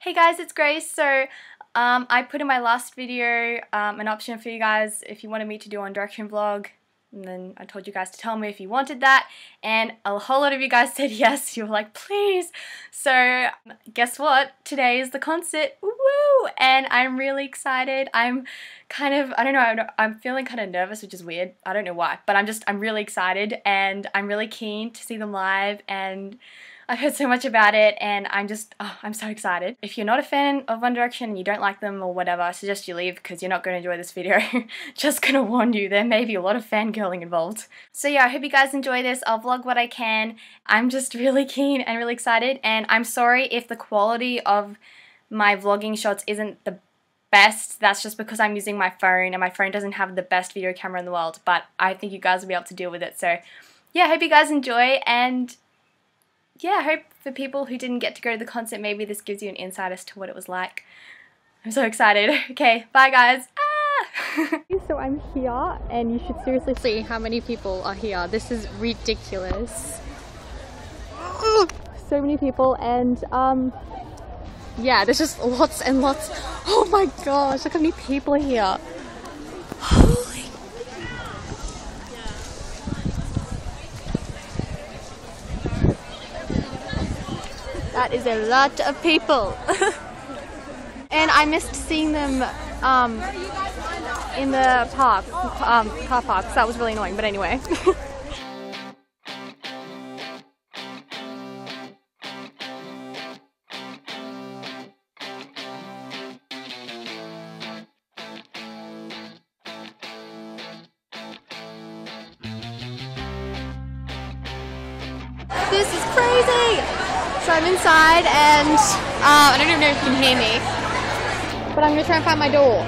Hey guys, it's Grace. So um, I put in my last video um, an option for you guys if you wanted me to do a One Direction vlog. And then I told you guys to tell me if you wanted that. And a whole lot of you guys said yes. You were like, please. So guess what? Today is the concert. Woo! And I'm really excited. I'm kind of, I don't know, I'm feeling kind of nervous, which is weird. I don't know why. But I'm just, I'm really excited. And I'm really keen to see them live. And I've heard so much about it and I'm just, oh, I'm so excited. If you're not a fan of One Direction and you don't like them or whatever, I suggest you leave because you're not going to enjoy this video. just gonna warn you, there may be a lot of fangirling involved. So yeah, I hope you guys enjoy this. I'll vlog what I can. I'm just really keen and really excited and I'm sorry if the quality of my vlogging shots isn't the best. That's just because I'm using my phone and my phone doesn't have the best video camera in the world, but I think you guys will be able to deal with it. So yeah, I hope you guys enjoy and yeah, I hope for people who didn't get to go to the concert, maybe this gives you an insight as to what it was like. I'm so excited. Okay, bye guys. Ah! so I'm here and you should seriously see how many people are here. This is ridiculous. so many people and um, yeah, there's just lots and lots. Oh my gosh, look how many people are here. That is a lot of people. and I missed seeing them um, in the park, um, car parks. That was really annoying, but anyway. This is crazy! So I'm inside and uh, I don't even know if you can hear me, but I'm gonna try and find my door.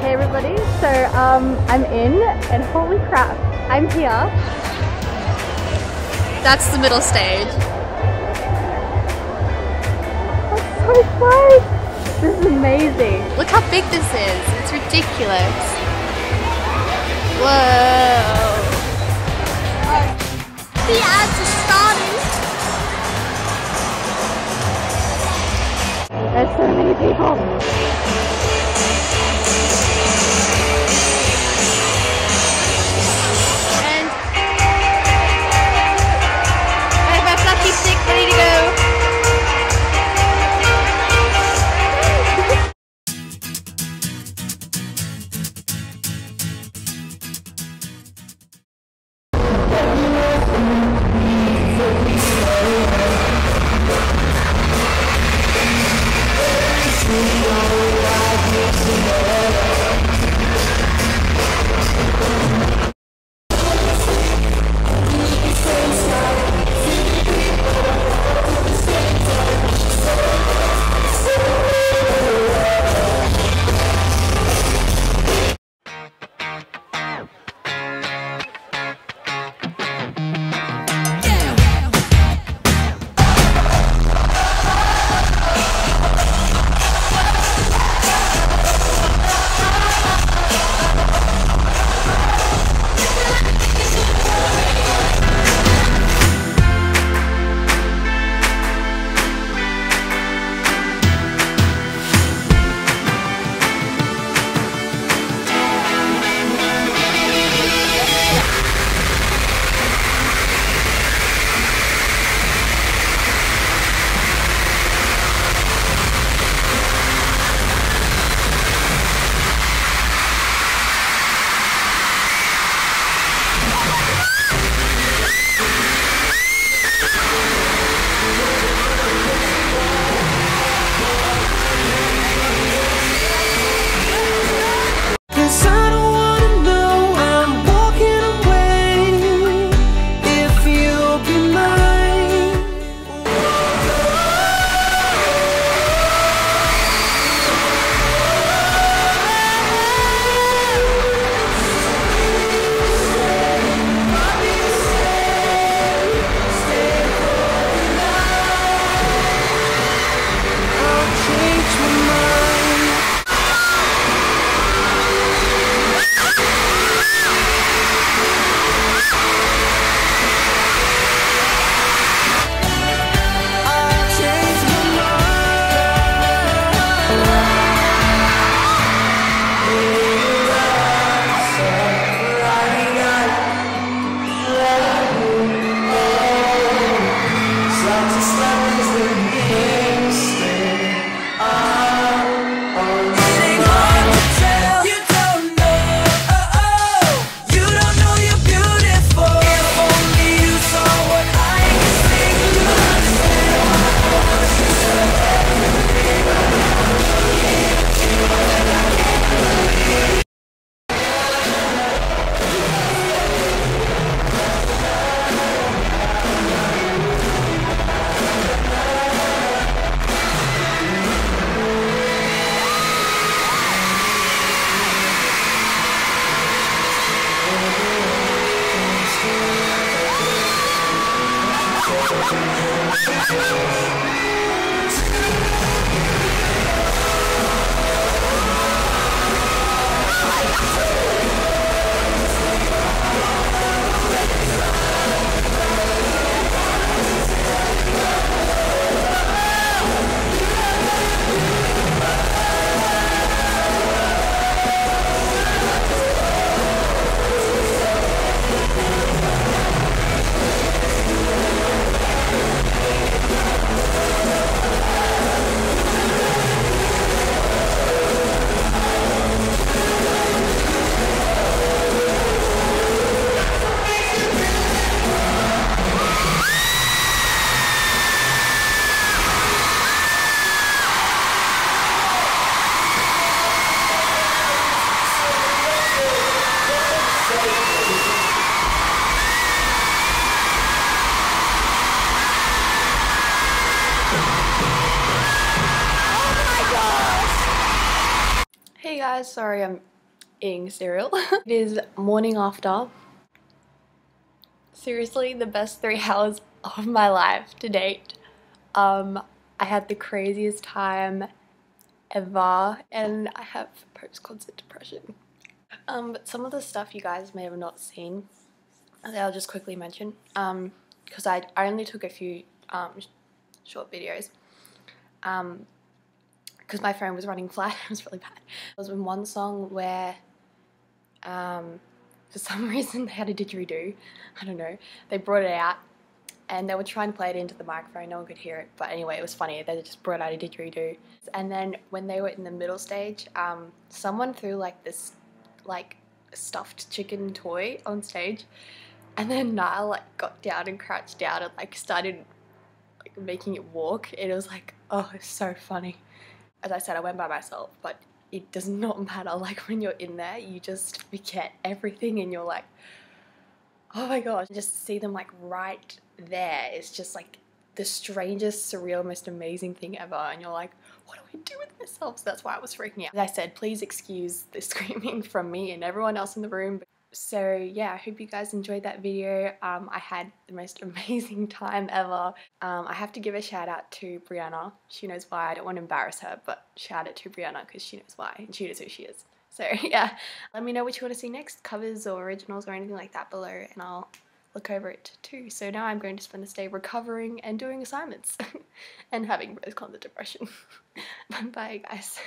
Hey everybody, so um, I'm in and holy crap, I'm here. That's the middle stage. That's so close. This is amazing. Look how big this is. It's ridiculous. Whoa. The ads There's so many people. Guys, sorry I'm eating cereal. it is morning after. Seriously, the best three hours of my life to date. Um, I had the craziest time ever and I have post-concert depression. Um, but some of the stuff you guys may have not seen, I'll just quickly mention, um, because I, I only took a few um, short videos. Um, because my phone was running flat, it was really bad. There was in one song where, um, for some reason they had a didgeridoo, I don't know, they brought it out and they were trying to play it into the microphone, no one could hear it, but anyway, it was funny, they just brought out a didgeridoo. And then when they were in the middle stage, um, someone threw like this, like, stuffed chicken toy on stage, and then Niall like got down and crouched down and like started like making it walk, and it was like, oh, it's so funny. As I said, I went by myself, but it does not matter, like when you're in there, you just forget everything and you're like, oh my gosh, just see them like right there. It's just like the strangest, surreal, most amazing thing ever. And you're like, what do I do with myself? So that's why I was freaking out. As I said, please excuse the screaming from me and everyone else in the room. So yeah, I hope you guys enjoyed that video. Um, I had the most amazing time ever. Um, I have to give a shout out to Brianna. She knows why. I don't want to embarrass her, but shout out to Brianna because she knows why and she knows who she is. So yeah, let me know what you want to see next, covers or originals or anything like that below and I'll look over it too. So now I'm going to spend this day recovering and doing assignments and having post-concert depression. Bye guys.